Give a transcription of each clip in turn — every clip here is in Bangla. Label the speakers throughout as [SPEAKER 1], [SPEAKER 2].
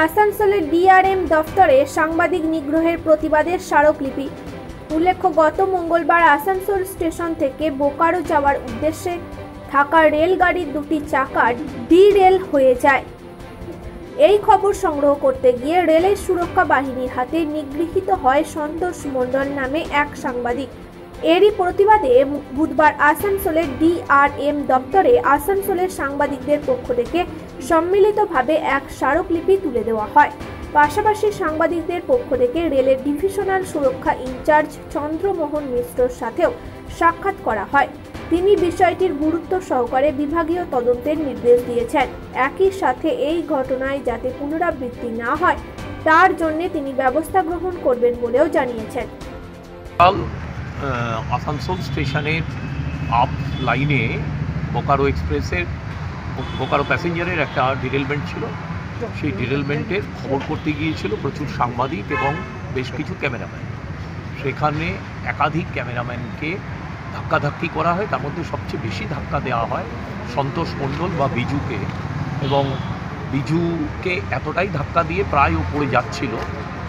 [SPEAKER 1] আসানসোলের ডিআরএম দফতরে সাংবাদিক নিগ্রহের প্রতিবাদের স্মারকলিপি। উল্লেখ্য, গত মঙ্গলবার আসানসোল স্টেশন থেকে বোকারো যাওয়ার উদ্দেশ্যে থাকা রেলগাড়ির দুটি চাকা ডি রেল হয়ে যায়। এই খবর সংগ্রহ করতে গিয়ে রেলের সুরক্ষা বাহিনীর হাতে নিগৃহীত হয় সন্তোষ মণ্ডল নামে এক সাংবাদিক। এরই প্রতিবাদে বুধবার আসানসোলের ডিআরএম দপ্তরে আসানসোলের সাংবাদিকদের পক্ষ থেকে সম্মিলিতভাবে এক স্মারকলিপি তুলে দেওয়া হয়। পাশাপাশি সাংবাদিকদের পক্ষ থেকে রেলের ডিভিশনাল সুরক্ষা ইনচার্জ চন্দ্রমোহন মিশ্রর সাথেও সাক্ষাৎ করা হয়। তিনি বিষয়টির গুরুত্ব সহকারে বিভাগীয় তদন্তের নির্দেশ দিয়েছেন। একই সাথে এই ঘটনায় যাতে পুনরাবৃত্তি না হয়, তার জন্য তিনি ব্যবস্থা গ্রহণ করবেন বলেও জানিয়েছেন।
[SPEAKER 2] আসানসোল স্টেশনের আপ লাইনে বোকারো এক্সপ্রেসের বোকারো প্যাসেঞ্জারের একটা ডিরেলমেন্ট ছিল। সেই ডিরেলমেন্টের খবর করতে গিয়েছিল প্রচুর সাংবাদিক এবং বেশ কিছু ক্যামেরাম্যান। সেখানে একাধিক ক্যামেরাম্যানকে ধাক্কাধাক্কি করা হয়। তার মধ্যে সবচেয়ে বেশি ধাক্কা দেওয়া হয় সন্তোষ মণ্ডল বা বিজুকে। এবং বিজুকে এতটাই ধাক্কা দিয়ে প্রায় ও পড়ে যাচ্ছিল,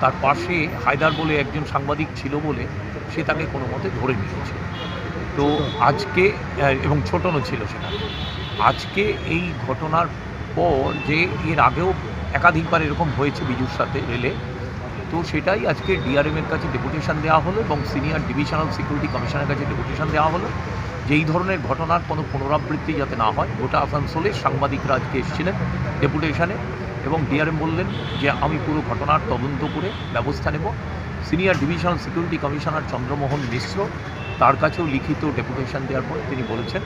[SPEAKER 2] তার পাশে হায়দার বলে একজন সাংবাদিক ছিল বলে সে তাকে কোনো মতে ধরে নিয়েছে। তো আজকে এবং ছোটনও ছিল সেখানে। আজকে এই ঘটনার পর যে এর আগেও একাধিকবার এরকম হয়েছে বিজুর সাথে রেলে, তো সেটাই আজকে ডিআরএম এর কাছে ডেপুটেশন দেওয়া হলো এবং সিনিয়র ডিভিশনাল সিকিউরিটি কমিশনের কাছে ডেপুটেশন দেওয়া হলো। যে এই ধরনের ঘটনার কোনো পুনরাবৃত্তি যাতে না হয়, গোটা আসানসোলের সাংবাদিকরা আজকে এসেছিলেন ডেপুটেশনে এবং ডিআরএম বললেন যে, আমি পুরো ঘটনার তদন্ত করে ব্যবস্থা নেব। Senior divisional security commissioner Chandramohan Mishra তার কাছেও লিখিত ডেপুটেশন দেওয়ার পরে তিনি বলেছেন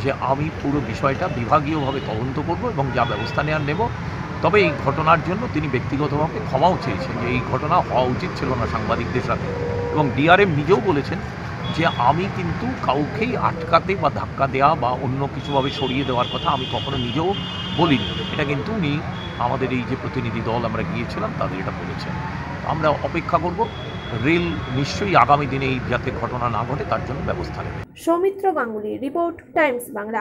[SPEAKER 2] যে আমি পুরো বিষয়টা বিভাগীয়ভাবে তদন্ত করব এবং যা ব্যবস্থা নেওয়ার নেব। তবে এই ঘটনার জন্য তিনি ব্যক্তিগতভাবে ক্ষমাও চেয়েছেন যে এই ঘটনা হওয়া উচিত ছিল না সাংবাদিকদের সাথে। এবং ডিআরএম নিজেও বলেছেন যে আমি কিন্তু কাউকেই আটকাতে বা ধাক্কা দেওয়া বা অন্য কিছুভাবে সরিয়ে দেওয়ার কথা আমি কখনো নিজেও বলিনি। এটা কিন্তু উনি আমাদের এই যে প্রতিনিধি দল আমরা গিয়েছিলাম, তাদের এটা বলেছেন। আমরা অপেক্ষা করব। রেল নিশ্চয়ই আগামী দিনে এই যাতে ঘটনা না ঘটে, তার জন্য ব্যবস্থা নেবে।
[SPEAKER 1] Soumitra Ganguly, report, Times Bangla.